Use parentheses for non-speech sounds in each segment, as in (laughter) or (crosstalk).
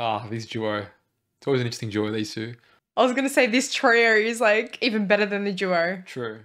Ah, this duo. It's always an interesting duo, these two. I was gonna say this trio is like even better than the duo. True.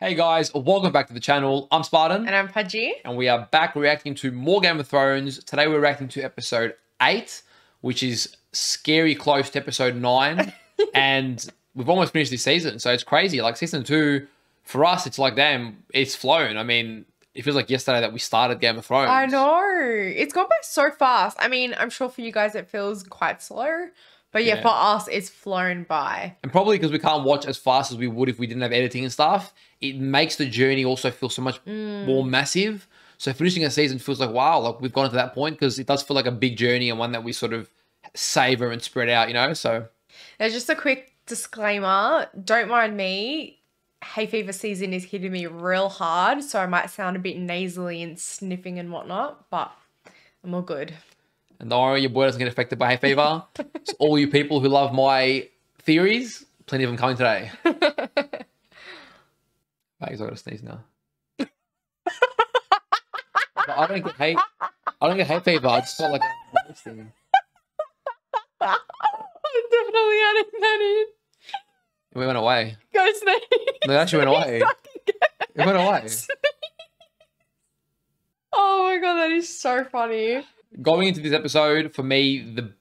Hey guys, welcome back to the channel. I'm Spartan. And I'm Pudgey. And we are back reacting to more Game of Thrones. Today we're reacting to episode 8, which is scary close to episode 9. (laughs) and we've almost finished this season, so it's crazy. Like season 2, for us, it's like, damn, it's flown. I mean, it feels like yesterday that we started Game of Thrones. I know. It's gone by so fast. I mean, I'm sure for you guys it feels quite slow. But yeah, Yeah. for us, it's flown by. And probably because we can't watch as fast as we would if we didn't have editing and stuff, it makes the journey also feel so much mm. more massive. So finishing a season feels like wow, like we've gone to that point because it does feel like a big journey and one that we sort of savor and spread out, you know. So There's just a quick disclaimer. Don't mind me. Hay fever season is hitting me real hard, so I might sound a bit nasally and sniffing and whatnot, but I'm all good. and don't worry, your boy doesn't get affected by hay fever. (laughs) so all you people who love my theories, plenty of them coming today. Right, I gotta sneeze now. I don't get hay. I don't get hay fever. I just felt like a (laughs) nose thing. I'm definitely adding that in. It went away. Go. No, actually went (laughs) away. It went away. Oh my god, that is so funny. Going into this episode, for me, the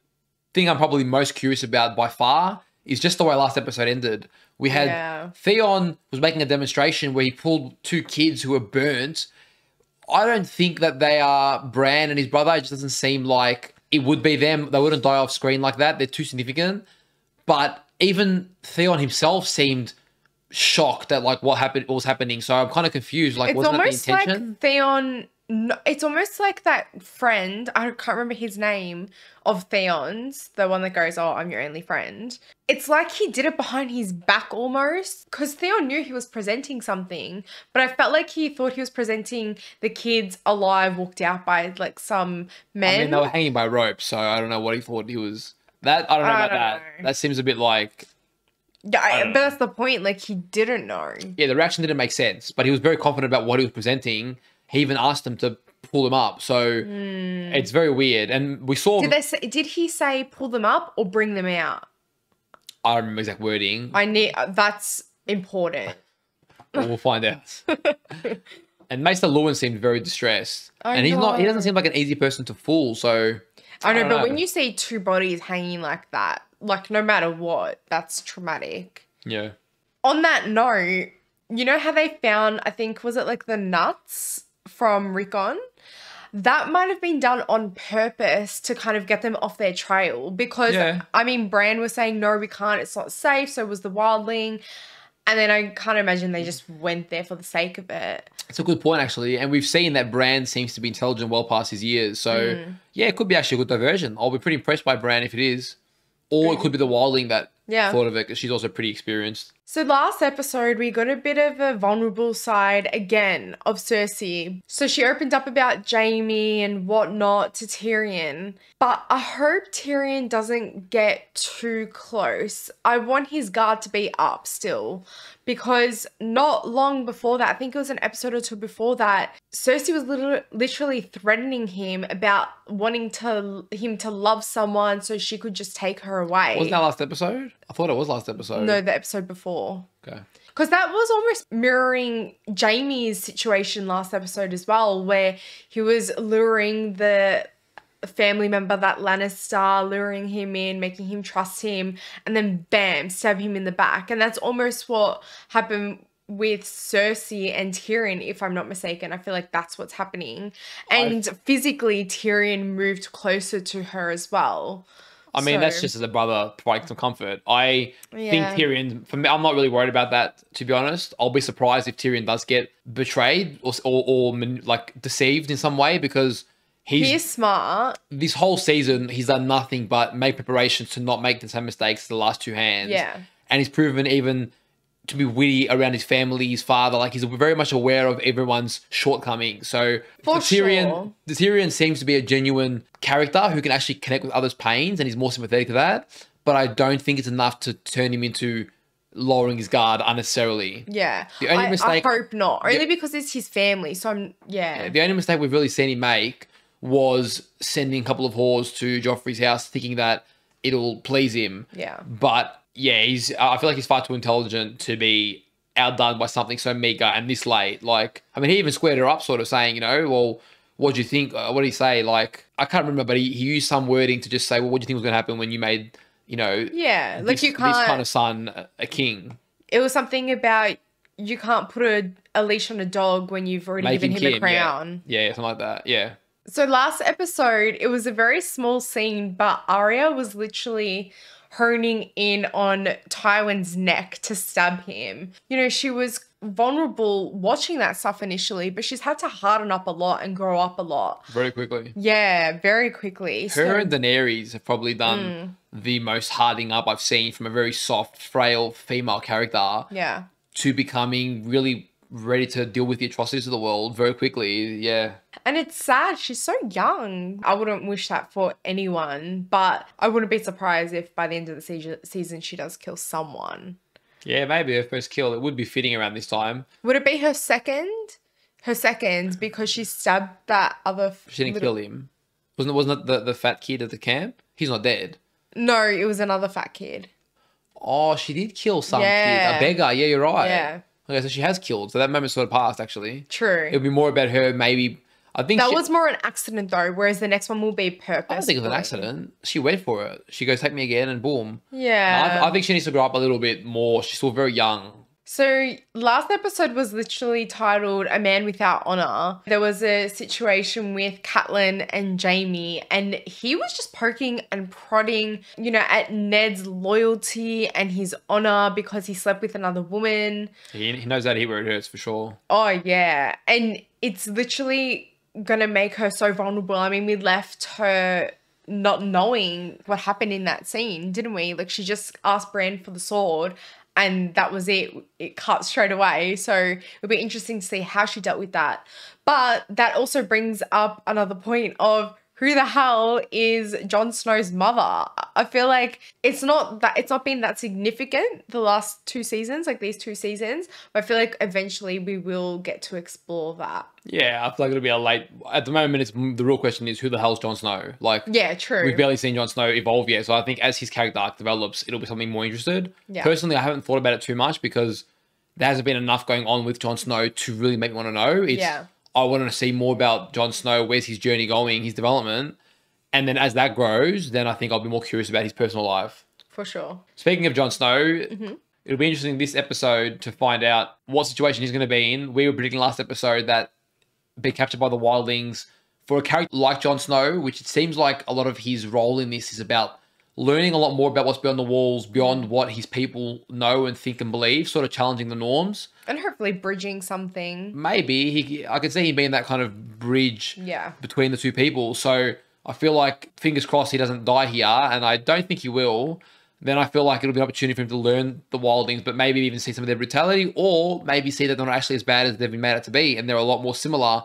thing I'm probably most curious about by far is just the way last episode ended. We had Yeah. Theon was making a demonstration where he pulled two kids who were burnt. I don't think that they are Bran and his brother. It just doesn't seem like it would be them. They wouldn't die off screen like that. They're too significant. But even Theon himself seemed shocked at like what happened, what was happening. So I'm kind of confused. Like, it's wasn't that the almost like intention? Theon. No, it's almost like that friend. I can't remember his name of Theon's, the one that goes, "Oh, I'm your only friend." It's like he did it behind his back almost, because Theon knew he was presenting something, but I felt like he thought he was presenting the kids alive, walked out by like some men. I mean, they were hanging by ropes, so I don't know what he thought he was. That I don't know I about don't that. know. That seems a bit like yeah, I- don't but know. that's the point. Like he didn't know. yeah, the reaction didn't make sense, but he was very confident about what he was presenting. He even asked them to pull them up, so hmm. it's very weird. And we saw. Did they say? Did he say pull them up or bring them out? I don't remember exact wording. I need. Uh, that's important. we'll find out. (laughs) and Maester Luwin seemed very distressed, I and he's not. He doesn't seem like an easy person to fool. So I know, but know. when you see two bodies hanging like that, like no matter what, that's traumatic. yeah, On that note, you know how they found, I think, was it like the nuts from Rickon? That might have been done on purpose to kind of get them off their trail because, Yeah. I mean, Bran was saying, no, we can't, it's not safe. So was the wildling. And then I can't imagine they just went there for the sake of it. it's a good point actually. And we've seen that Bran seems to be intelligent well past his years. So Hmm. yeah, it could be actually a good diversion. I'll be pretty impressed by Bran if it is, or it could be the Wildling that Yeah. thought of it because she's also pretty experienced. So last episode, we got a bit of a vulnerable side again of Cersei. So she opened up about Jaime and whatnot to Tyrion. But I hope Tyrion doesn't get too close. I want his guard to be up still. Because not long before that, I think it was an episode or two before that, Cersei was literally, literally threatening him about wanting to him to love someone so she could just take her away. Wasn't that last episode? I thought it was last episode. no, the episode before. Okay. Because that was almost mirroring Jaime's situation last episode as well, where he was luring the family member, that Lannister, luring him in, making him trust him, and then bam, stab him in the back. And that's almost what happened with Cersei and Tyrion, if I'm not mistaken. I feel like that's what's happening. And physically, Tyrion moved closer to her as well. I mean, that's just as a brother providing some comfort. I Yeah. think Tyrion, for me, I'm not really worried about that, to be honest. I'll be surprised if Tyrion does get betrayed or, or, or like deceived in some way because he's He is smart. this whole season he's done nothing but make preparations to not make the same mistakes the last two hands. Yeah. And he's proven even to be witty around his family, his father. Like he's very much aware of everyone's shortcomings. So For the Tyrion, sure. the Tyrion seems to be a genuine character who can actually connect with others' pains, and he's more sympathetic to that. But I don't think it's enough to turn him into lowering his guard unnecessarily. Yeah. The only I, mistake- I hope not. Only Yeah. because it's his family. So I'm yeah. The only mistake we've really seen him make was sending a couple of whores to Joffrey's house, thinking that it'll please him. Yeah. But yeah, he's. I feel like he's far too intelligent to be outdone by something so meager and this late. Like, I mean, he even squared her up, sort of saying, you know, well, what do you think? Uh, what did he say? Like, I can't remember, but he, he used some wording to just say, well, what do you think was going to happen when you made, you know, Yeah. Like this, you can't this kind of son a, king? it was something about you can't put a, a leash on a dog when you've already Make given him him a king, yeah. crown. Yeah, something like that. Yeah. So last episode, it was a very small scene, but Arya was literally honing in on Tywin's neck to stab him. You know, she was vulnerable watching that stuff initially, but she's had to harden up a lot and grow up a lot. Very quickly. Yeah, very quickly. Her So, and Daenerys have probably done mm. the most hardening up I've seen from a very soft, frail female character yeah. to becoming really ready to deal with the atrocities of the world very quickly. Yeah. And it's sad. She's so young. I wouldn't wish that for anyone, but I wouldn't be surprised if by the end of the season, season she does kill someone. Yeah, maybe her first kill. It would be fitting around this time. Would it be her second? Her second because she stabbed that other. f- She didn't little- kill him. Wasn't it, wasn't the, the fat kid at the camp? He's not dead. No, it was another fat kid. Oh, she did kill some Yeah. kid. A beggar. Yeah, you're right. Yeah. Okay, so she has killed. So that moment sort of passed, actually. True. It would be more about her, maybe. I think that she, was more an accident though, whereas the next one will be purpose. I don't think it was an accident. She went for it. She goes, take me again, and boom. Yeah. I, I think she needs to grow up a little bit more. She's still very young. So last episode was literally titled "A Man Without Honor." There was a situation with Catelyn and Jaime, and he was just poking and prodding, you know, at Ned's loyalty and his honor because he slept with another woman. He, he knows that he where it hurts for sure. Oh yeah, and it's literally gonna make her so vulnerable. I mean, we left her not knowing what happened in that scene, didn't we? Like she just asked Bran for the sword. And that was it. It cut straight away. So it'll be interesting to see how she dealt with that. But that also brings up another point of who the hell is Jon Snow's mother? I feel like it's not that it's not been that significant the last two seasons, like these two seasons. But I feel like eventually we will get to explore that. Yeah, I feel like it'll be a late. At the moment, it's the real question is who the hell's Jon Snow? Like, Yeah, true. we've barely seen Jon Snow evolve yet. So I think as his character arc develops, it'll be something more interested. Yeah. Personally, I haven't thought about it too much because there hasn't been enough going on with Jon Snow to really make me want to know. It's, Yeah. I want to see more about Jon Snow. Where's his journey going? His development. And then as that grows, then I think I'll be more curious about his personal life. for sure. Speaking of Jon Snow, Mm-hmm. it'll be interesting this episode to find out what situation he's going to be in. We were predicting last episode that be captured by the wildlings for a character like Jon Snow, which it seems like a lot of his role in this is about learning a lot more about what's beyond the walls, beyond what his people know and think and believe, sort of challenging the norms. And hopefully bridging something. Maybe he, I could see him being that kind of bridge Yeah. between the two people. So I feel like fingers crossed he doesn't die here, and I don't think he will. Then I feel like it'll be an opportunity for him to learn the wildlings, but maybe even see some of their brutality, or maybe see that they're not actually as bad as they've been made out to be, and they're a lot more similar,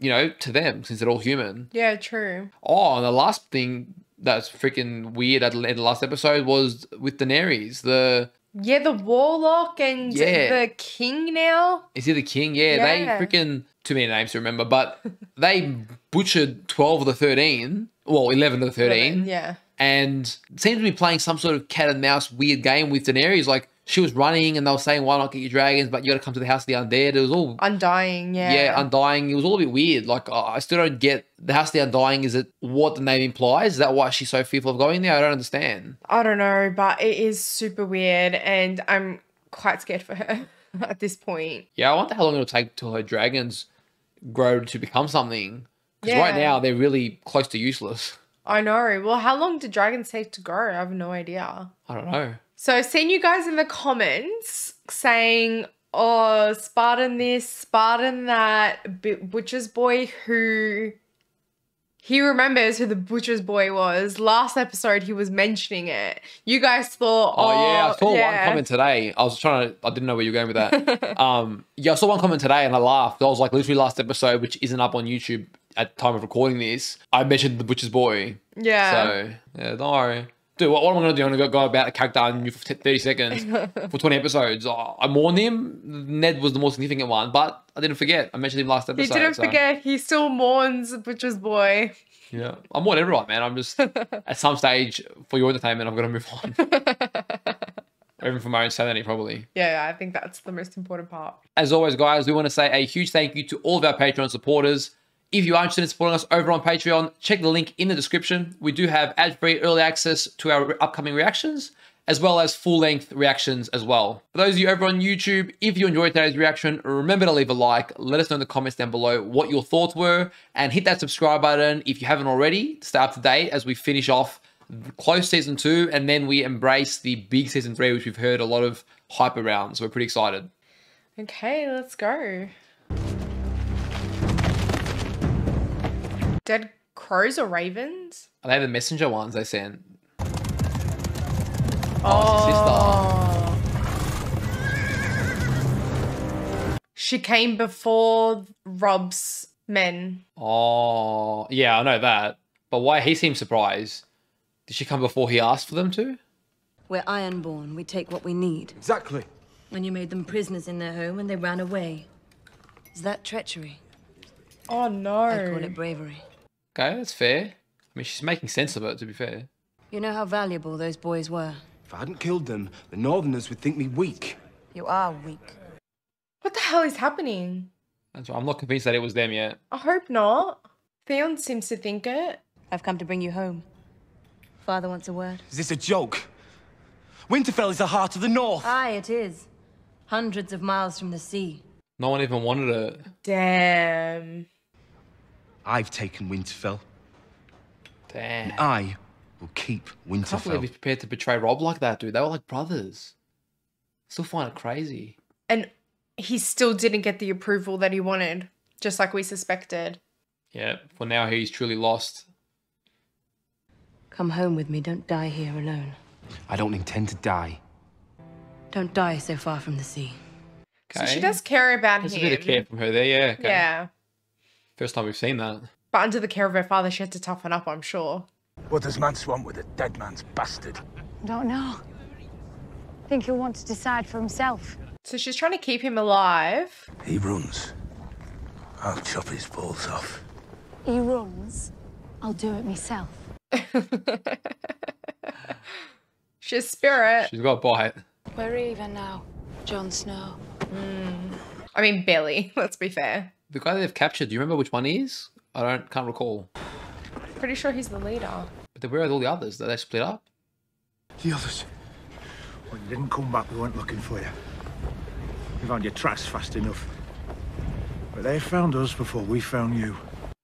you know, to them since they're all human. Yeah, true. Oh, and the last thing that's freaking weird at the end of the last episode was with Daenerys. The Yeah, the warlock and Yeah. the king now. is he the king? Yeah, Yeah. they freaking too many names to remember, but they butchered twelve of the thirteen. Well, eleven of the thirteen. Yeah. and seems to be playing some sort of cat and mouse weird game with Daenerys. Like she was running and they were saying, "Why not get your dragons?" But you got to come to the house of the undead. It was all Undying, yeah. yeah. undying. It was all a bit weird. Like I I still don't get the house of the undying. Is it what the name implies? Is that why she's so fearful of going there? I don't understand. I don't know, but it is super weird and I'm quite scared for her (laughs) at this point. Yeah, I wonder how long it'll take till her dragons grow to become something. Because right now they're really close to useless. I know. Well, how long do dragons take to grow? I have no idea. I don't know. So I've seen you guys in the comments saying, oh, Spartan this, Spartan that, Butcher's Boy who. He remembers who the Butcher's Boy was. Last episode, he was mentioning it. You guys thought, Oh, yeah, I saw yeah. one comment today. I was trying to. I didn't know where you were going with that. (laughs) um, yeah, I saw one comment today and I laughed. I was like, literally last episode, which isn't up on YouTube at the time of recording this. I mentioned the butcher's boy. Yeah. So yeah, don't worry. Dude, what, what am I going to do? I'm going to go about a character on you for 30 seconds (laughs) for 20 episodes. Oh, I mourned him. Ned was the more significant one, but I didn't forget. I mentioned him last episode. He didn't so, forget. He still mourns Butcher's boy. Yeah. I mourn everyone, man. I'm just, (laughs) at some stage, for your entertainment, I've got to move on. (laughs) even for my own sanity, probably. Yeah, I think that's the most important part. As always, guys, we want to say a huge thank you to all of our Patreon supporters. If you are interested in supporting us over on Patreon, check the link in the description. We do have ad-free early access to our upcoming reactions, as well as full-length reactions as well. For those of you over on YouTube, if you enjoyed today's reaction, remember to leave a like, let us know in the comments down below what your thoughts were, and hit that subscribe button if you haven't already to stay up to date as we finish off close season two, and then we embrace the big season three, which we've heard a lot of hype around. So we're pretty excited. Okay, let's go. Dead crows or ravens? Are they the messenger ones they sent? Oh. oh she came before Robb's men. Oh, yeah, I know that. But why he seems surprised? Did she come before he asked for them to? We're ironborn. We take what we need. Exactly. When you made them prisoners in their home and they ran away. Is that treachery? Oh no. I no. call it bravery. Okay, that's fair. I mean, she's making sense of it, to be fair. You know how valuable those boys were. If I hadn't killed them, the Northerners would think me weak. You are weak. What the hell is happening? That's why I'm not convinced that it was them yet. I hope not. Theon seems to think it. I've come to bring you home. Father wants a word. Is this a joke? Winterfell is the heart of the North. Aye, it is. Hundreds of miles from the sea. No one even wanted it. Damn. I've taken Winterfell. Damn. I will keep Winterfell. I can't believe Winterfell. he's prepared to betray Robb like that, dude. They were like brothers. Still find it crazy. And he still didn't get the approval that he wanted, just like we suspected. Yeah, for now he's truly lost. Come home with me. Don't die here alone. I don't intend to die. Don't die so far from the sea. Okay. So she does care about There's a bit of care from her there, yeah. Okay. Yeah. First time we've seen that. But under the care of her father, she had to toughen up, I'm sure. What does Mance want with a dead man's bastard? Don't know. Think he'll want to decide for himself. So she's trying to keep him alive. He runs. I'll chop his balls off. He runs. I'll do it myself. (laughs) She's spirit. She's got a bite. We're even now, Jon Snow. Hmm. I mean, Billy, (laughs) let's be fair. The guy they've captured, do you remember which one he is? I don't can't recall. Pretty sure he's the leader. But then where are all the others? Did they split up? The others. When you didn't come back, we weren't looking for you. We found your tracks fast enough. But they found us before we found you.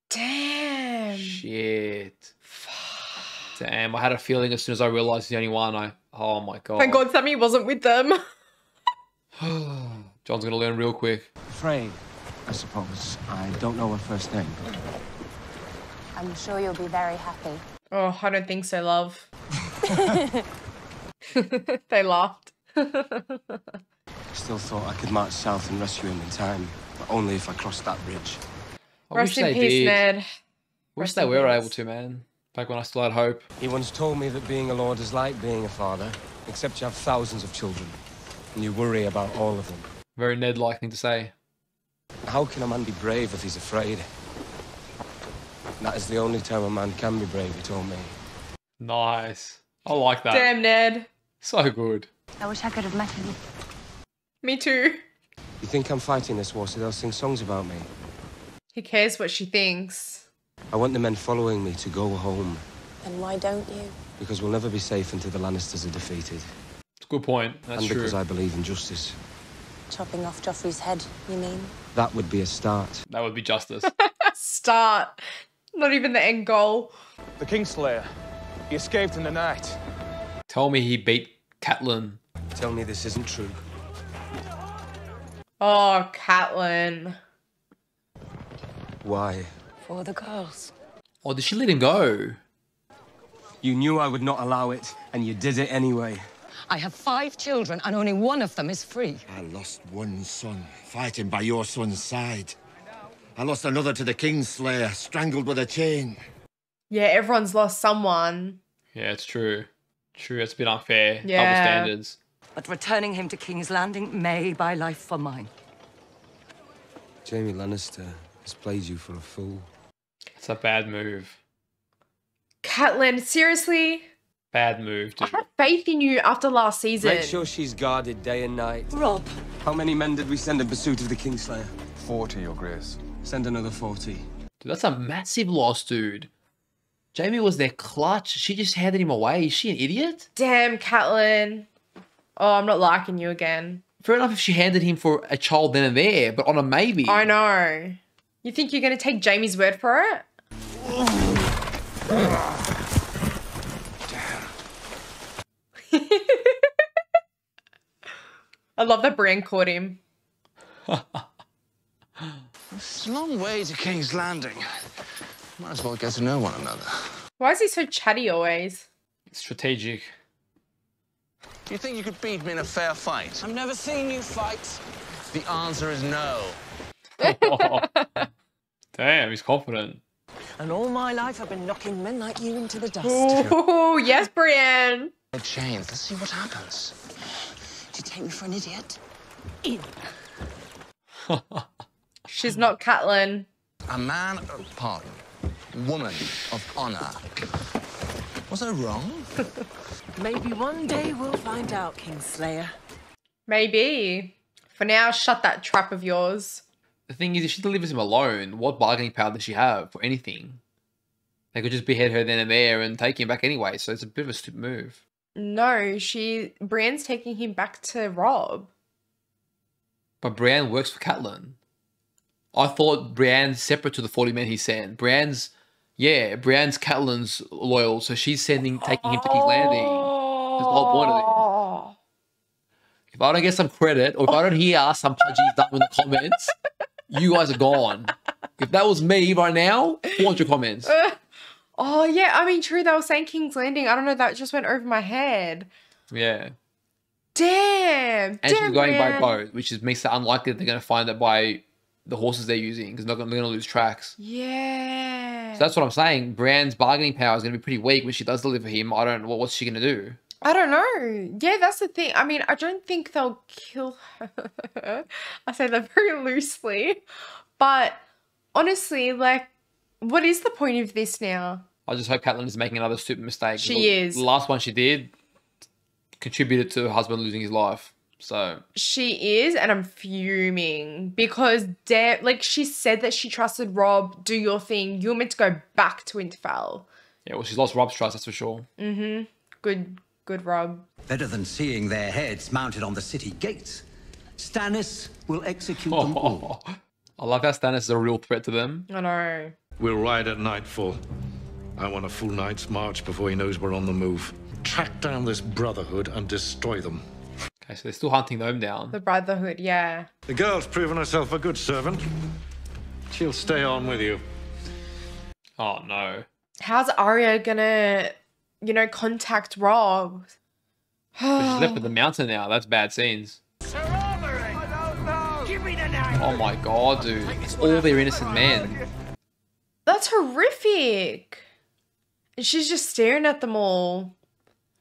Damn. Shit. Damn, I had a feeling as soon as I realized the only one, I oh my god. Thank God Sammy wasn't with them. (laughs) (sighs) Jon's gonna learn real quick. Frey, I suppose. I don't know her first name. I'm sure you'll be very happy. Oh, I don't think so, love. (laughs) they laughed. Still thought I could march south and rescue him in time, but only if I crossed that bridge. I Rest wish in they peace, did. Ned. Wish Rest they were peace. able to, man. Back when I still had hope. He once told me that being a lord is like being a father, except you have thousands of children, and you worry about all of them. Very Ned-like thing to say. How can a man be brave if he's afraid? That is the only time a man can be brave, he told me. Nice. I like that. Damn, Ned. So good. I wish I could have met him. Me too. You think I'm fighting this war so they'll sing songs about me? He cares what she thinks. I want the men following me to go home, Then why don't you? because we'll never be safe until the Lannisters are defeated. It's a good point. That's and true. because I believe in justice. Chopping off Joffrey's head, you mean? That would be a start. That would be justice. (laughs) Start. Not even the end goal. The Kingslayer. He escaped in the night. Tell me he beat Catelyn. Tell me this isn't true. Oh, Catelyn. Why? For the girls. Oh, did she let him go? You knew I would not allow it, and you did it anyway. I have five children, and only one of them is free. I lost one son, fighting by your son's side. I lost another to the Kingslayer, strangled with a chain. Yeah, everyone's lost someone. Yeah, it's true. True, it's a bit unfair. Double Yeah. standards. But returning him to King's Landing may buy life for mine. Jaime Lannister has played you for a fool. It's a bad move. Catelyn, seriously? Bad move, I dude. had faith in you after last season. Make sure she's guarded day and night. Robb, How many men did we send in pursuit of the Kingslayer? 40, Your Grace. Send another 40. Dude, that's a massive loss, dude. Jaime was their clutch. She just handed him away. Is she an idiot? Damn, Catelyn. Oh, I'm not liking you again. Fair enough if she handed him for a child then and there, but on a maybe. I know. You think you're going to take Jaime's word for it? (sighs) (laughs) I love that Bran caught him. It's a long way to King's Landing. Might as well get to know one another. Why is he so chatty always? Strategic. Do you think you could beat me in a fair fight? I've never seen you fight. The answer is no. (laughs) Damn, he's confident. and all my life I've been knocking men like you into the dust. Oh, yes, Brienne. The chains. Let's see what happens. Do you take me for an idiot? In. She's not Catelyn. A man of pardon. Woman of honor. Was I wrong? (laughs) Maybe one day we'll find out, Kingslayer. Maybe. For now, shut that trap of yours. The thing is, if she delivers him alone, what bargaining power does she have for anything? They could just behead her then and there and take him back anyway, so it's a bit of a stupid move. No, she. Brienne's taking him back to Robb. But Brienne works for Catelyn. I thought Brienne's separate to the 40 men he sent. Brienne's, yeah, Brienne's Catelyn's loyal, so she's sending, taking him to King's Landing. That's the whole point of this. If I don't get some credit, or if I don't hear some pudgy stuff in the comments, you guys are gone. If that was me right now, 400 comments. Oh, yeah. I mean, true. They were saying King's Landing. I don't know. That just went over my head. Yeah. Damn. And damn, she's going by boat, which is makes it unlikely that they're going to find it by the horses they're using because they're going to lose tracks. Yeah. So that's what I'm saying. Brienne's bargaining power is going to be pretty weak when she does deliver him. I don't know what's she going to do. I don't know. Yeah, that's the thing. I mean, I don't think they'll kill her. (laughs) I say that very loosely. But honestly, like, what is the point of this now? I just hope Catelyn is making another stupid mistake. She The- is. The last one she did contributed to her husband losing his life. So She is, and I'm fuming because De- like she said that she trusted Robb. Do your thing. You're meant to go back to Winterfell. yeah, well, she's lost Robb's trust, that's for sure. Mm-hmm. Good, good, Robb. Better than seeing their heads mounted on the city gates. Stannis will execute them all. (laughs) I love how Stannis is a real threat to them. I know. We'll ride at nightfall. I want a full night's march before he knows we're on the move. Track down this Brotherhood and destroy them. Okay, so they're still hunting them down. The Brotherhood, yeah. The girl's proven herself a good servant. She'll stay on with you. Oh no. How's Arya gonna, you know, contact Robb? She's left with the mountain now. That's bad scenes. Oh my god, dude. It's all their innocent men. That's horrific. And she's just staring at them all.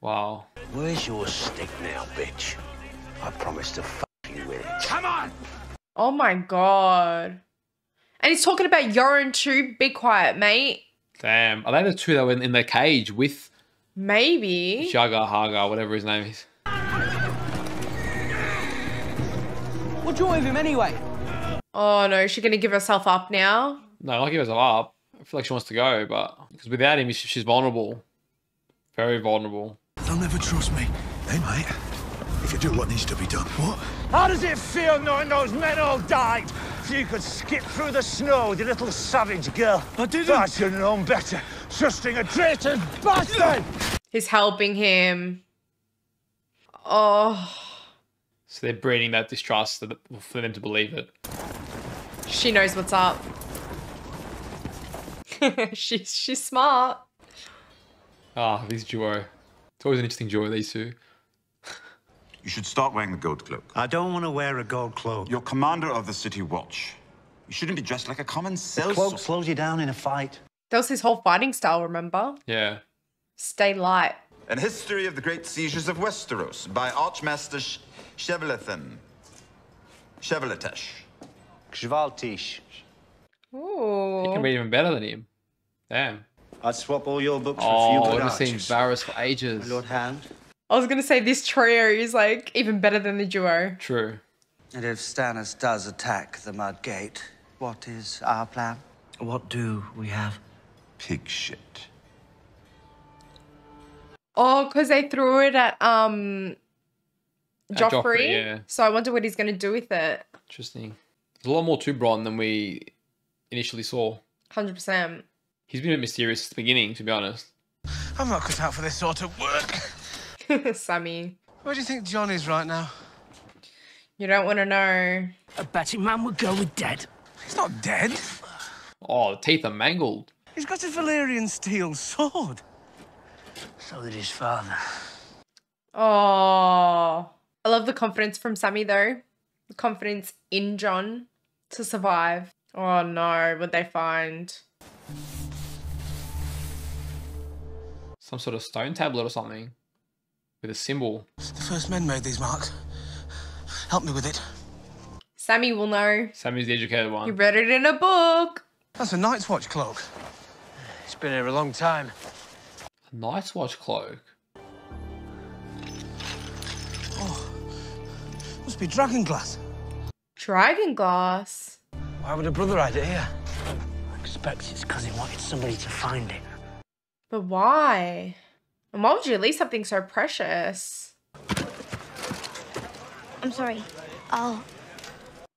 Wow. Where's your stick now, bitch? I promised to fuck you with it. Come on! Oh my god. And he's talking about Yoren too. Be quiet, mate. Damn. Are they the two that were in, in the cage with Maybe. Shaga Haga, whatever his name is? What's wrong with him anyway? Oh no, is she gonna give herself up now? No, not give herself up. I feel like she wants to go, but because without him, she's vulnerable. Very vulnerable. They'll never trust me. They might. If you do what needs to be done, what? How does it feel knowing those men all died? So you could skip through the snow with your little savage girl. I didn't. I should have known better. Trusting a traitor's bastard! He's helping him. Oh, So they're breeding that distrust for them to believe it. she knows what's up. (laughs) she's she's smart. Ah, this duo. It's always an interesting duo, these two. You should start wearing the gold cloak. I don't want to wear a gold cloak. You're commander of the city watch. You shouldn't be dressed like a common The cell cloak slows you down in a fight. That was his whole fighting style, remember? Yeah. Stay light. An History of the Great Sieges of Westeros by Archmaster Sh- Shevelethan. Sheveletesh. Gvaltish. He can be even better than him. Damn. I'd swap all your books for a Oh, few I good would have seen archers. Varys for ages. My Lord Hand. I was gonna say this trio is like even better than the duo. True. And if Stannis does attack the Mud Gate, what is our plan? What do we have? Pig shit. Oh, because they threw it at um At Joffrey. Joffrey, yeah. So I wonder what he's gonna do with it. Interesting. There's a lot more to Bronn than we initially saw. Hundred percent. He's been a bit mysterious at the beginning, to be honest. I'm not cut out for this sort of work. (laughs) Sammy. Where do you think Jon is right now? You don't want to know. A betting man would go with dead. He's not dead. Oh, the teeth are mangled. He's got a Valyrian steel sword. So did his father. Oh, I love the confidence from Sammy though. The confidence in Jon to survive. Oh no, what they find? Some sort of stone tablet or something. With a symbol. The first men made these marks. Help me with it. Sammy will know. Sammy's the educated one. You read it in a book. That's a Night's Watch cloak. It's been here a long time. A Night's Watch cloak. Oh, must be dragon glass. Dragon glass. Why would a brother hide it here? I expect it's because he wanted somebody to find it. But why? And why would you leave something so precious? I'm sorry. Oh,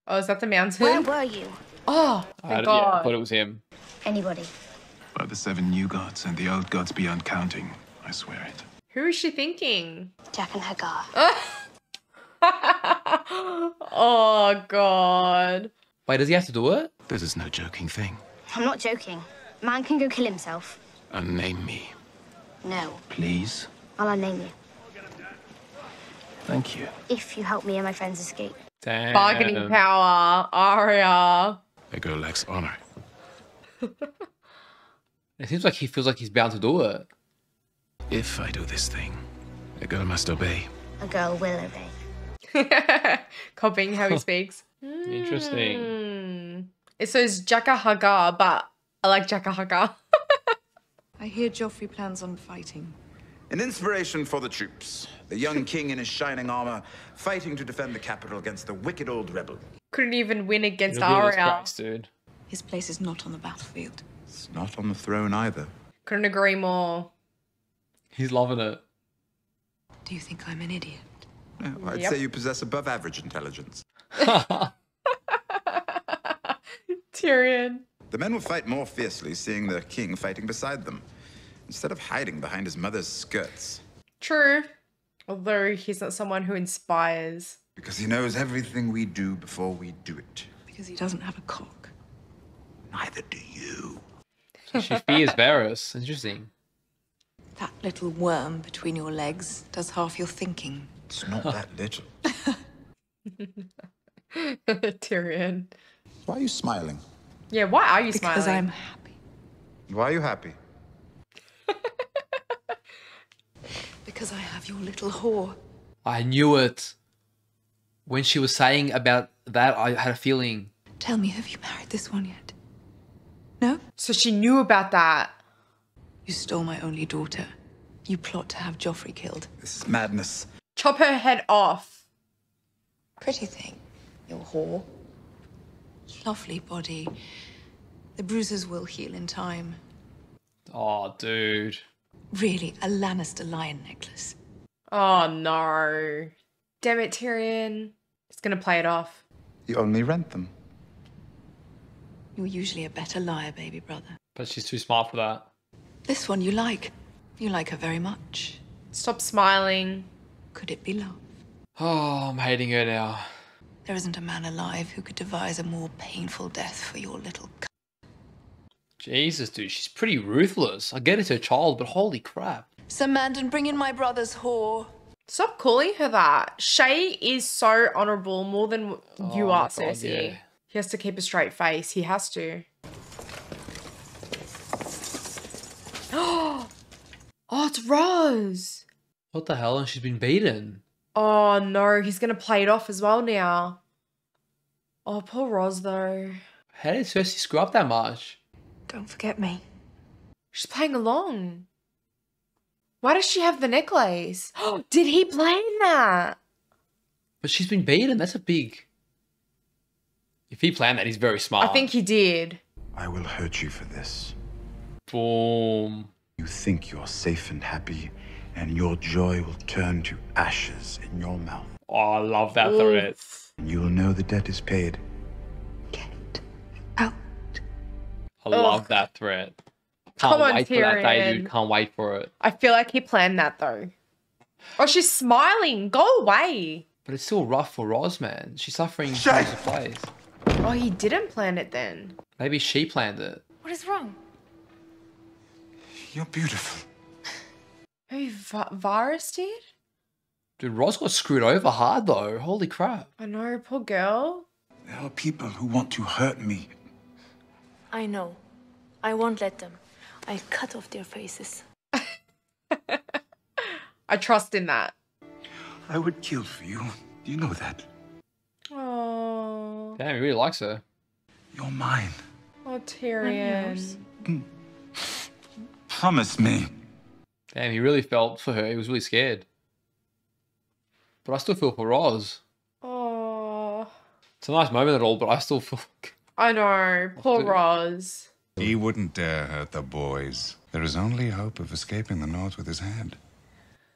Oh, is that the mountain? where were you? Oh, I, thank had- yeah, I thought it was him. Anybody? By the seven new gods and the old gods beyond counting, I swear it. Who is she thinking? Jaqen H'ghar. (laughs) oh God. Wait, does he have to do it? This is no joking thing. I'm not joking. Man can go kill himself. Unname me, No, please. I'll unname you. Thank you. If you help me and my friends escape. Damn. Bargaining power. Arya. A girl lacks honor. It seems like he feels like he's bound to do it. If I do this thing, a girl must obey. A girl will obey. (laughs) Copying how he (laughs) speaks. Interesting. Hmm. It says Jaka Hagar, but I like Jaka Hagar. (laughs) I hear Joffrey plans on fighting. An inspiration for the troops. The young (laughs) king in his shining armor, fighting to defend the capital against the wicked old rebel. Couldn't even win against You're a little Arya. dude. His place is not on the battlefield. It's not on the throne either. Couldn't agree more. He's loving it. Do you think I'm an idiot? No, I'd Yep. say you possess above average intelligence. (laughs) (laughs) Tyrion. The men will fight more fiercely seeing their king fighting beside them, instead of hiding behind his mother's skirts. True. Although he's not someone who inspires. Because he knows everything we do before we do it. Because he doesn't have a cock. Neither do you. She fears Varys. Interesting. That little worm between your legs does half your thinking. It's not (laughs) that little. (laughs) Tyrion. Why are you smiling? Yeah, why are you Because smiling? Because I'm happy. Why are you happy? (laughs) Because I have your little whore. I knew it. When she was saying about that, I had a feeling. Tell me, have you married this one yet? No? So she knew about that. You stole my only daughter. You plot to have Joffrey killed. This is madness. Chop her head off. Pretty thing, your whore. Lovely body. The bruises will heal in time. Oh, dude. Really, a Lannister lion necklace. Oh no. Damn it, Tyrion. He's gonna play it off. You only rent them. You're usually a better liar, baby brother. But she's too smart for that. This one you like. You like her very much. Stop smiling. Could it be love? Oh, I'm hating her now. There isn't a man alive who could devise a more painful death for your little. c- Jesus, dude. She's pretty ruthless. I get it's her child, but holy crap. Sir Mandon, bring in my brother's whore. Stop calling her that. Shae is so honorable more than you Oh are, my God, Cersei. yeah. He has to keep a straight face. He has to. (gasps) Oh, it's Ros. What the hell? And she's been beaten. Oh no, he's gonna play it off as well now. Oh, poor Ros though. How did Cersei screw up that much? Don't forget me. She's playing along. Why does she have the necklace? (gasps) Did he plan that? But she's been beaten. That's a big. If he planned that, he's very smart. I think he did. I will hurt you for this. Boom. You think you're safe and happy, and your joy will turn to ashes in your mouth. Oh, I love that Oof. threat. And you will know the debt is paid. Get it out. I love that threat. Can't Come on, wait for that day, Tyrion. dude. Can't wait for it. I feel like he planned that though. Oh, she's smiling. Go away. But it's still rough for Ros, man. She's suffering in tons of ways. Oh, he didn't plan it then. Maybe she planned it. What is wrong? You're beautiful. Maybe Va- Varys did? Dude, Ros got screwed over hard though. Holy crap. I know, poor girl. There are people who want to hurt me. I know. I won't let them. I'll cut off their faces. (laughs) I trust in that. I would kill for you. Do You know that. Oh, Damn, he really likes her. You're mine. oh Tyrion. Mm. Promise me. Damn, he really felt for her. He was really scared. But I still feel for Ros. Oh, It's a nice moment at all, but I still feel. (laughs) I know, poor Dude. Ros. He wouldn't dare hurt the boys. There is only hope of escaping the North with his head.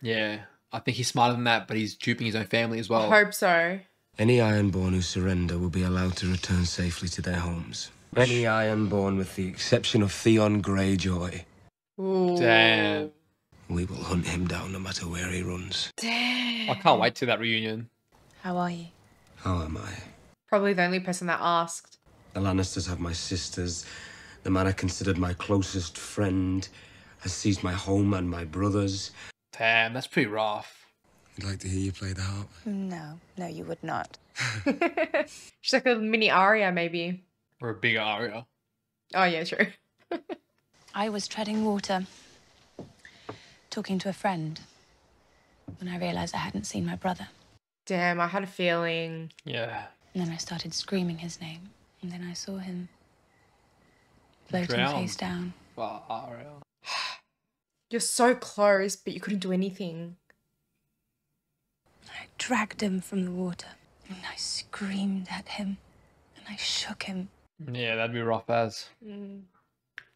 Yeah, I think he's smarter than that, but he's duping his own family as well. I hope so. Any Ironborn who surrender will be allowed to return safely to their homes. Any Ironborn, with the exception of Theon Greyjoy. Ooh. Damn. We will hunt him down no matter where he runs. Damn. I can't wait to that reunion. How are you? How am I? Probably the only person that asked. The Lannisters have my sisters. The man I considered my closest friend has seized my home and my brothers. Damn, that's pretty rough. I'd like to hear you play the harp. No, no, you would not. (laughs) (laughs) She's like a mini Arya, maybe. Or a bigger Arya. Oh yeah, true. (laughs) I was treading water, talking to a friend, when I realized I hadn't seen my brother. Damn, I had a feeling. Yeah. And then I started screaming his name, and then I saw him floating Drowned. face down. Well, Arya. (sighs) You're so close, but you couldn't do anything. I dragged him from the water, and I screamed at him, and I shook him. Yeah, that'd be rough as. Mm.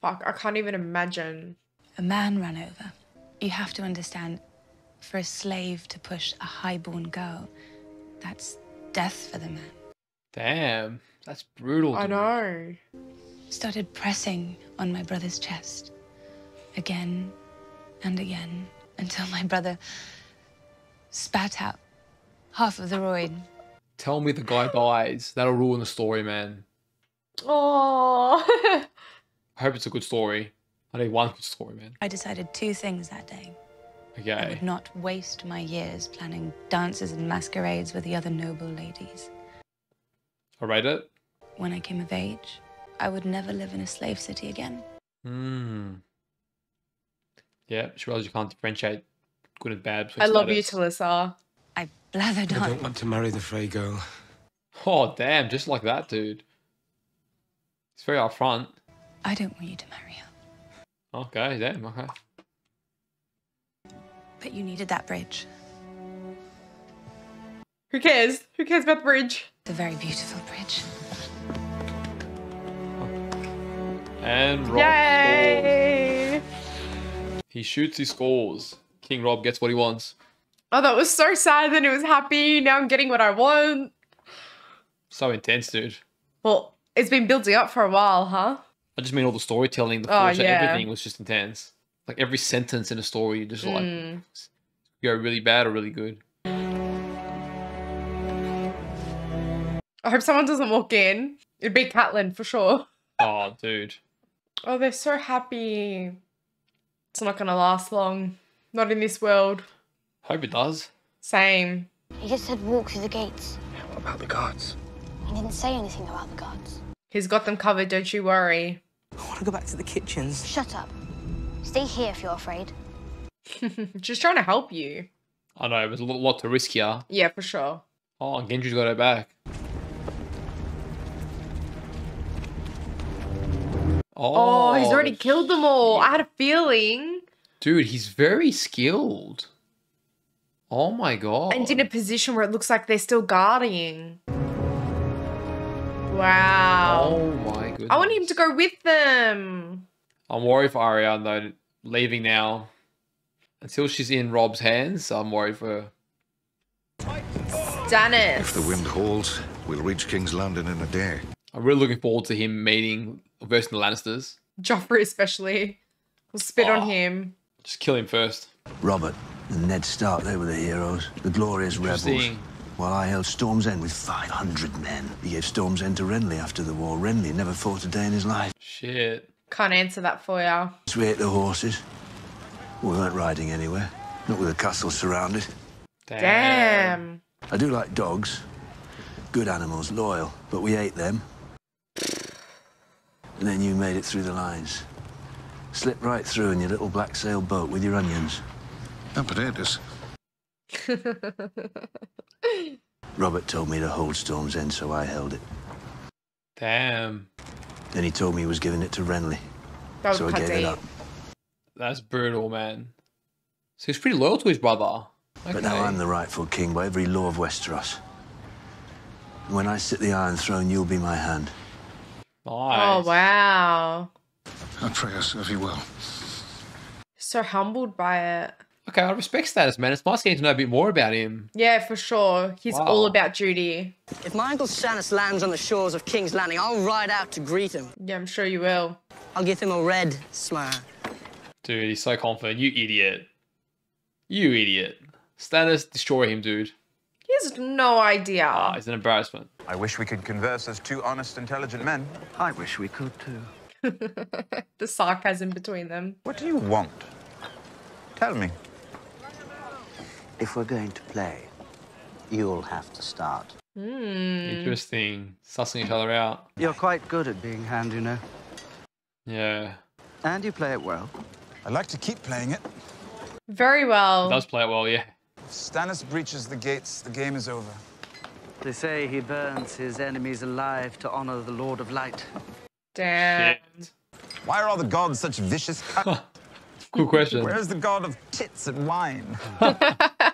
Fuck, I can't even imagine. A man ran over. You have to understand, for a slave to push a highborn girl, that's death for the man. Damn, that's brutal. I dude. know. Started pressing on my brother's chest. Again and again until my brother spat out half of the Rhoyne. Tell me the guy dies. That'll ruin the story, man. Oh. (laughs) I hope it's a good story. I need one good story, man. I decided two things that day. I would not waste my years planning dances and masquerades with the other noble ladies. I rate it. When I came of age, I would never live in a slave city again. Hmm. Yeah, she realized you can't differentiate good and bad. I love you, status. Talisa. I blathered on. I don't want to marry the Frey girl. Oh, damn, just like that, dude. It's very upfront. I don't want you to marry her. Okay, damn, okay. But you needed that bridge. Who cares? Who cares about the bridge? The very beautiful bridge. And Robb scores. Yay! He shoots, he scores. King Robb gets what he wants. Oh, that was so sad. Then it was happy. Now I'm getting what I want. So intense, dude. Well, it's been building up for a while, huh? I just mean all the storytelling, the Oh, yeah. everything was just intense. Like every sentence in a story, you just like Mm. go really bad or really good. I hope someone doesn't walk in. It'd be Catelyn for sure. Oh, dude. Oh, they're so happy. It's not gonna last long. Not in this world. Hope it does. Same. He just said walk through the gates. What about the guards? He didn't say anything about the guards. He's got them covered, don't you worry. I want to go back to the kitchens. Shut up. Stay here if you're afraid. (laughs) Just trying to help you. I know, there's a lot, lot to risk here. Yeah, for sure. Oh, Gendry's got her back. Oh, oh he's already oh, killed them all. I had a feeling. Dude, he's very skilled. Oh my god. And in a position where it looks like they're still guarding. Wow. Oh my goodness. I want him to go with them. I'm worried for Arya though, leaving now. Until she's in Robb's hands, I'm worried for her. Stannis. If the wind holds, we'll reach King's Landing in a day. I'm really looking forward to him meeting versing the Lannisters. Joffrey especially. We'll spit Oh. on him. Just kill him first. Robert and Ned Stark, they were the heroes, the glorious rebels. Interesting. While I held Storm's End with 500 men. He gave Storm's End to Renly after the war. Renly never fought a day in his life. Shit. Can't answer that for ya. So we ate the horses. We weren't riding anywhere. Not with the castle surrounded. Damn. I do like dogs. Good animals, loyal. But we ate them. And then you made it through the lines. Slipped right through in your little black sail boat with your onions. And potatoes. Robert told me to hold Storm's End, so I held it. Damn. Then he told me he was giving it to Renly. That so I gave it up. That's brutal, man. So he's pretty loyal to his brother. But now I'm the rightful king by every law of Westeros. And when I sit the Iron Throne, you'll be my hand. Oh, wow. I pray us if he will. So humbled by it. Okay, I respect Stannis, man. It's nice getting to know a bit more about him. Yeah, for sure. He's Wow. all about duty. If my Uncle Stannis lands on the shores of King's Landing, I'll ride out to greet him. Yeah, I'm sure you will. I'll give him a red smile. Dude, he's so confident. You idiot. You idiot. Stannis, destroy him, dude. He has no idea. Ah, he's an embarrassment. I wish we could converse as two honest, intelligent men. I wish we could too. (laughs) the sarcasm between them. What do you want? Tell me. If we're going to play, you'll have to start. Hmm. Interesting. Sussing each other out. You're quite good at being hand, you know. Yeah. And you play it well. I'd like to keep playing it. Very well. Does play it well, yeah. If Stannis breaches the gates, the game is over. They say he burns his enemies alive to honor the Lord of Light. Damn. Why are all the gods such vicious (laughs) cunts? Good question. Where's the god of tits and wine? (laughs)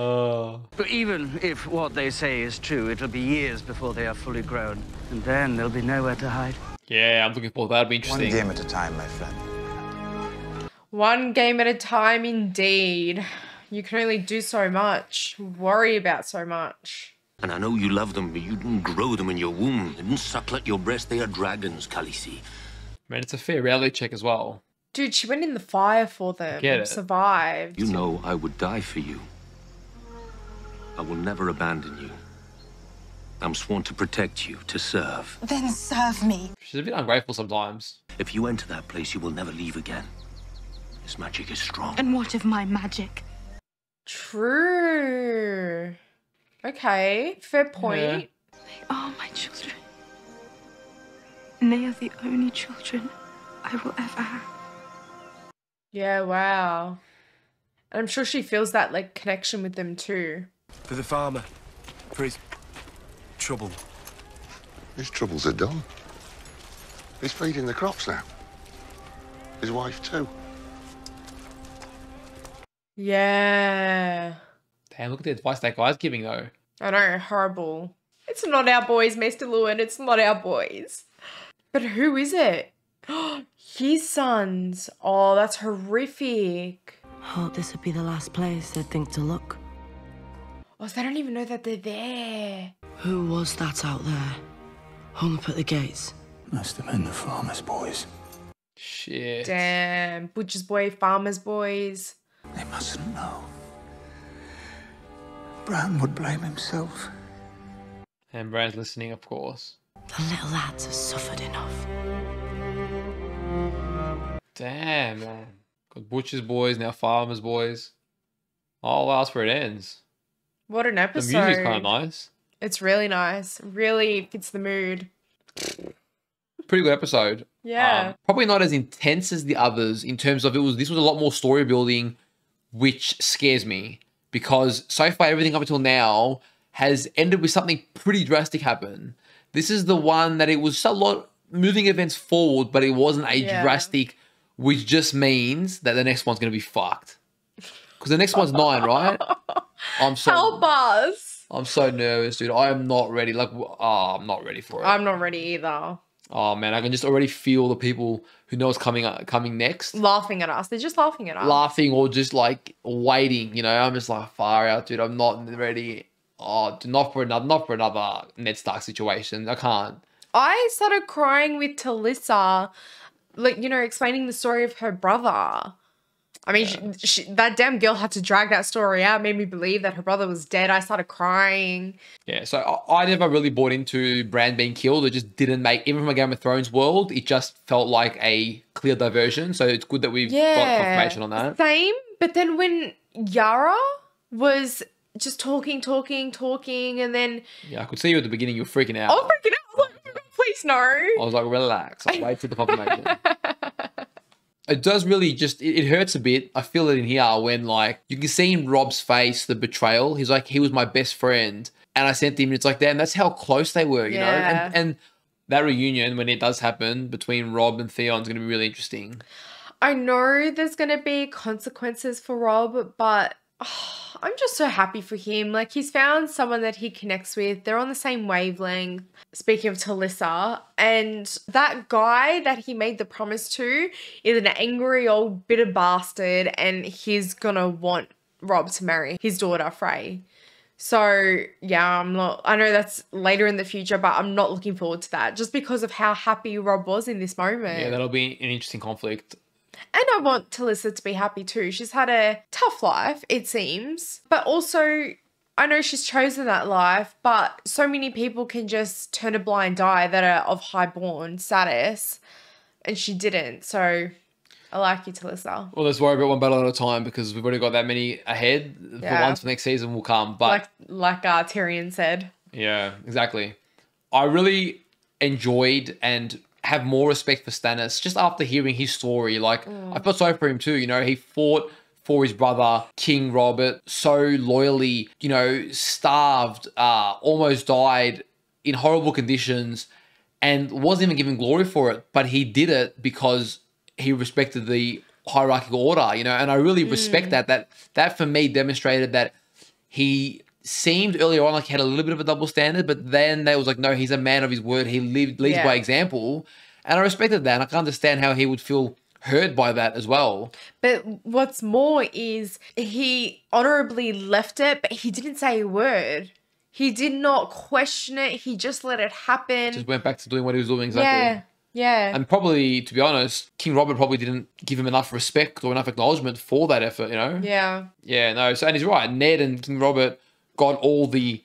Oh. But even if what they say is true, it'll be years before they are fully grown. And then there'll be nowhere to hide. Yeah, I'm looking forward to that. That'd be One game at a time, my friend. One game at a time, indeed. You can only do so much, worry about so much. And I know you love them, but you didn't grow them in your womb. They didn't suckle at your breast. They are dragons, Khaleesi. Man, it's a fair reality check as well. Dude, she went in the fire for them. Get it. Survived. You know I would die for you. I will never abandon you. I'm sworn to protect you, to serve. Then serve me. She's a bit ungrateful sometimes. If you enter that place, you will never leave again. This magic is strong. And what of my magic? True. Okay, fair point. They are my children. And they are the only children I will ever have. Yeah, wow. And I'm sure she feels that like connection with them too. For the farmer. For his trouble. His troubles are done. He's feeding the crops now. His wife too. Yeah. Damn, look at the advice that guy's giving though. I know, horrible. It's not our boys, Maester Luwin. It's not our boys. But who is it? (gasps) His sons. Oh, that's horrific. Hope this would be the last place they'd think to look. Oh, so they don't even know that they're there. Who was that out there? Hung up at the gates. Must have been the farmer's boys. Shit. Damn. Butcher's boy, farmer's boys. They mustn't know. Bran would blame himself. And Bran's listening, of course. The little lads have suffered enough. Damn, man. Got Butcher's boys, now Farmer's boys. Oh, wow, that's where it ends. What an episode. The music's kind of nice. It's really nice. Really fits the mood. Pretty good episode. Yeah. Um, probably not as intense as the others in terms of it was. This was a lot more story building, which scares me because so far everything up until now has ended with something pretty drastic happen. This is the one that it was a lot moving events forward, but it wasn't a Yeah. drastic, which just means that the next one's going to be fucked. Because the next one's nine, right? (laughs) I'm so Help us. I'm so nervous, dude. I am not ready. Like, oh, I'm not ready for it. I'm not ready either. oh man, I can just already feel the people who know what's coming up, coming next, Laughing at us. They're just laughing at us. laughing or just like waiting. You know, I'm just like far out, dude. I'm not ready. Oh, not for another, not for another Ned Stark situation. I can't. I started crying with Talisa, like, you know, explaining the story of her brother. I mean, she, she, that damn girl had to drag that story out, made me believe that her brother was dead. I started crying. Yeah, so I, I never really bought into Bran being killed. It just didn't make, even from a Game of Thrones world, it just felt like a clear diversion. So it's good that we've got confirmation on that. Same. But then when Yara was just talking, talking, talking, and then, Yeah, I could see you at the beginning. You were freaking out. oh, freaking out. I was like, please no. I was like, relax. I'll (laughs) wait for the confirmation. (laughs) it does really just, it, it hurts a bit. I feel it in here when, like, you can see in Robb's face the betrayal. He's like, he was my best friend. And I sent him, and it's like, damn, that's how close they were, you know? And, and that reunion, when it does happen between Robb and Theon, is going to be really interesting. I know there's going to be consequences for Robb, but oh, (sighs) I'm just so happy for him. Like, he's found someone that he connects with. They're on the same wavelength. Speaking of Talisa, and that guy that he made the promise to is an angry old bitter bastard, and he's gonna want Robb to marry his daughter, Frey. So, yeah, I'm not, I know that's later in the future, but I'm not looking forward to that just because of how happy Robb was in this moment. Yeah, that'll be an interesting conflict. And I want Talisa to be happy too. She's had a tough life, it seems. But also, I know she's chosen that life, but so many people can just turn a blind eye that are of highborn status. And she didn't. So I like you, Talisa. Well, let's worry about one battle at a time because we've already got that many ahead. The ones for next season will come. But like like uh, Tyrion said. Yeah, exactly. I really enjoyed and have more respect for Stannis just after hearing his story. Like, Mm. I felt sorry for him too. You know, he fought for his brother, King Robert, so loyally, you know, starved, uh, almost died in horrible conditions and wasn't even given glory for it. But he did it because he respected the hierarchical order, you know, and I really respect Mm. that. That that for me demonstrated that he seemed earlier on like he had a little bit of a double standard, but then they was like, no, he's a man of his word. He lived leads Yeah. by example, and I respected that. And I can understand how he would feel hurt by that as well. But what's more is he honorably left it, but he didn't say a word. He did not question it. He just let it happen. Just went back to doing what he was doing exactly. Yeah. Yeah. And probably, to be honest, King Robert probably didn't give him enough respect or enough acknowledgement for that effort. You know. yeah. Yeah. No. So and he's right. Ned and King Robert got all the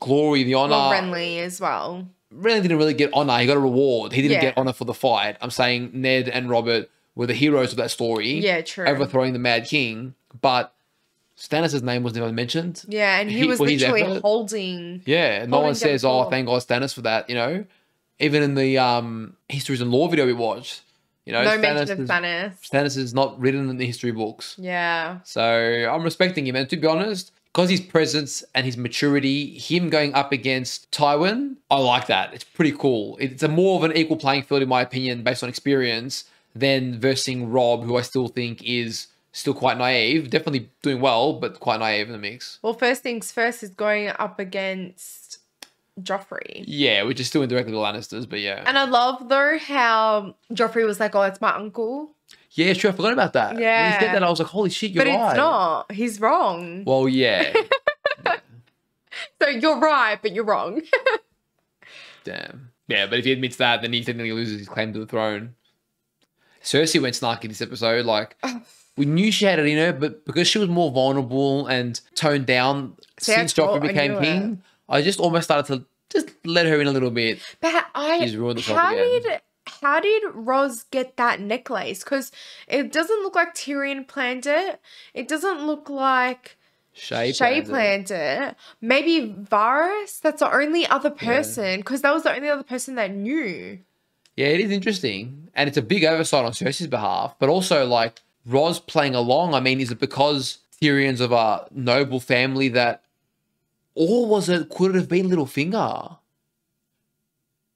glory, the honor. Well, Renly as well. Renly didn't really get honor. He got a reward. He didn't Yeah. get honor for the fight. I'm saying Ned and Robert were the heroes of that story. Yeah, true. Overthrowing the Mad King, but Stannis' name was never mentioned. Yeah, and he, He- was literally holding. Yeah, no Holding one says, "Oh, thank God Stannis for that." You know, even in the um histories and law video we watched, you know, no mention of is, Stannis. Stannis is not written in the history books. Yeah. So I'm respecting him, and to be honest, because his presence and his maturity, him going up against Tywin, I like that. It's pretty cool. It's a more of an equal playing field, in my opinion, based on experience, than versing Robb, who I still think is still quite naive. Definitely doing well, but quite naive in the mix. Well, first things first is going up against Joffrey. Yeah, which is still indirectly the Lannisters, but yeah. And I love though how Joffrey was like, "Oh, it's my uncle," Yeah, sure. I forgot about that. Yeah, When he said that, I was like, holy shit, you're but right. it's not. He's wrong. Well, (laughs) yeah. So you're right, but you're wrong. (laughs) Damn. Yeah, but if he admits that, then he technically loses his claim to the throne. Cersei went snarky this episode. Like, we knew she had it in her, but because she was more vulnerable and toned down See, since Joffrey became king, I just almost started to just let her in a little bit. But I She's ruined the how again. did how did Ros get that necklace? Because it doesn't look like Tyrion planned it. It doesn't look like Shae, Shae planned it. planned it. Maybe Varys. That's the only other person. Because that was the only other person that knew. Yeah, it is interesting. And it's a big oversight on Cersei's behalf, but also like Ros playing along. I mean, is it because Tyrion's of a noble family that or was it could it have been Littlefinger?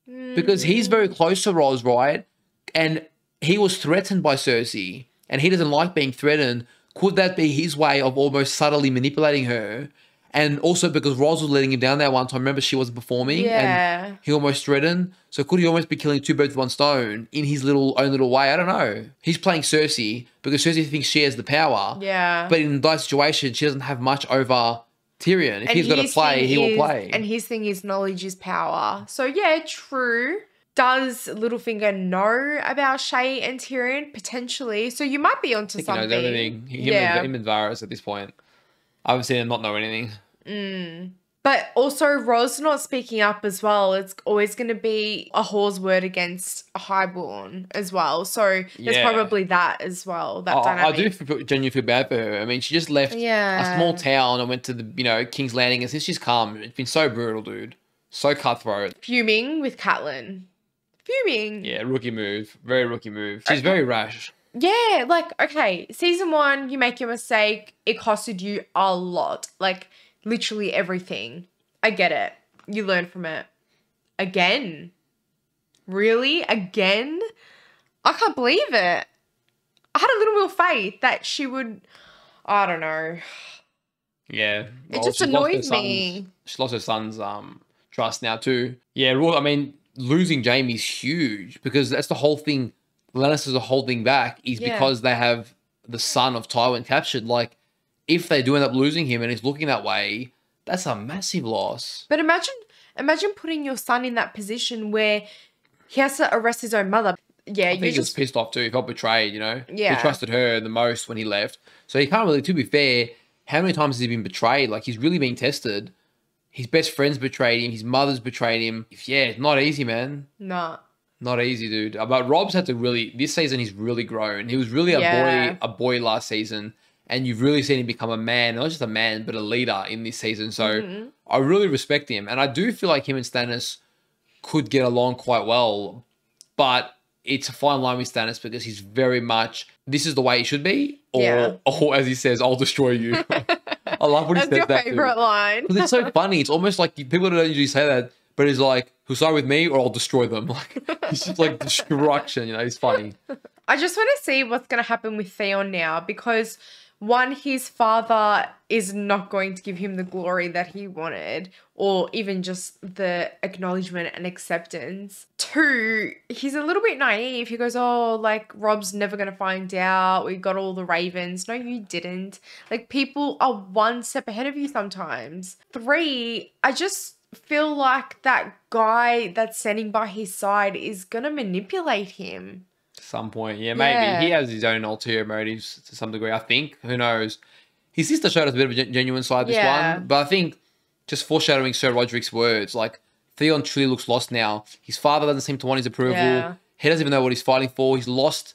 Hmm. Because he's very close to Ros, right? And he was threatened by Cersei, and he doesn't like being threatened. Could that be his way of almost subtly manipulating her? And also because Ros was letting him down there one time. Remember, she wasn't performing, Yeah. and he almost threatened. So could he almost be killing two birds with one stone in his little own little way? I don't know. He's playing Cersei because Cersei thinks she has the power. Yeah. But in that situation, she doesn't have much over Tyrion. If he's got to play, he will play. And his thing is knowledge is power. So yeah, true. Does Littlefinger know about Shae and Tyrion? Potentially. So you might be onto I think he something. knows everything. Him, yeah. and, him and Varys at this point. Seen him not know anything. Mm. But also, Ros not speaking up as well. It's always going to be a whore's word against a highborn as well. So there's Yeah. probably that as well. That I, I do feel, genuinely feel bad for her. I mean, she just left Yeah. a small town and went to the you know King's Landing, and since she's come, it's been so brutal, dude. So cutthroat. Fuming with Catelyn. Fuming. Yeah, rookie move. Very rookie move. She's uh, very rash. Yeah, like okay, season one, you make your mistake, it costed you a lot, like literally everything. I get it. You learn from it. Again, really, again, I can't believe it. I had a little bit of faith that she would. I don't know. Yeah. It just annoyed son's- me. She lost her son's um trust now too. Yeah, I mean, losing Jaime's huge because that's the whole thing. Lannisters are holding back is Yeah. because they have the son of Tywin captured. Like, if they do end up losing him and he's looking that way, that's a massive loss. But imagine, imagine putting your son in that position where he has to arrest his own mother. Yeah, I think he was just pissed off too. He felt betrayed, you know? Yeah. He trusted her the most when he left. So he can't really, to be fair, how many times has he been betrayed? Like, he's really been tested. His best friends betrayed him. His mother's betrayed him. Yeah, it's not easy, man. nah. Not easy, dude. But Robb's had to really, this season, he's really grown. He was really a Yeah. boy, a boy last season. And you've really seen him become a man, not just a man, but a leader in this season. So Mhm. I really respect him. And I do feel like him and Stannis could get along quite well. But it's a fine line with Stannis because he's very much this is the way it should be, or Yeah. or as he says, I'll destroy you. (laughs) I love when he That's says your that. favorite line. Because it's so (laughs) funny. It's almost like people don't usually say that, but he's like, "Who'll side with me, or I'll destroy them." (laughs) Like it's just like destruction. You know, it's funny. I just want to see what's going to happen with Theon now because one, his father is not going to give him the glory that he wanted, or even just the acknowledgement and acceptance. Two, he's a little bit naive. He goes, Oh, like Robb's never going to find out. We got all the ravens. No, you didn't. Like, people are one step ahead of you sometimes. Three, I just feel like that guy that's standing by his side is going to manipulate him. Some point, yeah, maybe Yeah. he has his own ulterior motives to some degree. I think. Who knows? His sister showed us a bit of a genuine side this Yeah. one, but I think just foreshadowing Sir Rodrik's words, like Theon truly looks lost now. His father doesn't seem to want his approval. Yeah. He doesn't even know what he's fighting for. He's lost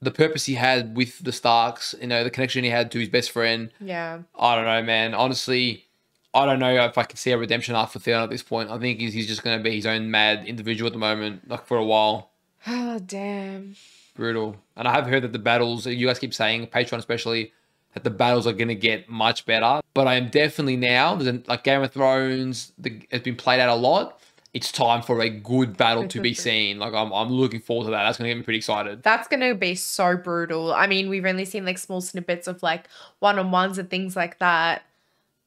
the purpose he had with the Starks. You know, the connection he had to his best friend. Yeah. I don't know, man. Honestly, I don't know if I can see a redemption arc for Theon at this point. I think he's, he's just going to be his own mad individual at the moment, like for a while. Oh, damn. Brutal. And I have heard that the battles, you guys keep saying, Patreon especially, that the battles are going to get much better. But I am definitely now, like Game of Thrones, the, has been played out a lot. It's time for a good battle to be (laughs) seen. Like I'm, I'm looking forward to that. That's going to get me pretty excited. That's going to be so brutal. I mean, we've only seen like small snippets of like one on ones and things like that.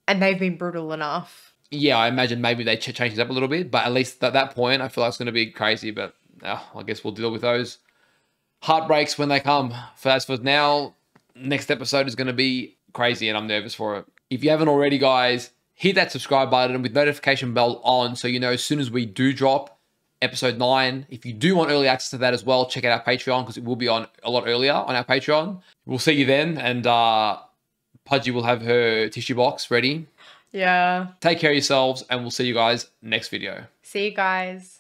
And they've been brutal enough. Yeah, I imagine maybe they ch- change it up a little bit, but at least at that point, I feel like it's going to be crazy. But uh, I guess we'll deal with those heartbreaks when they come. For as for now, next episode is going to be crazy, and I'm nervous for it. If you haven't already, guys, hit that subscribe button with notification bell on, so you know as soon as we do drop episode nine. If you do want early access to that as well, check out our Patreon because it will be on a lot earlier on our Patreon. We'll see you then, and uh, Pudgey will have her tissue box ready. Yeah. Take care of yourselves, and we'll see you guys next video. See you guys.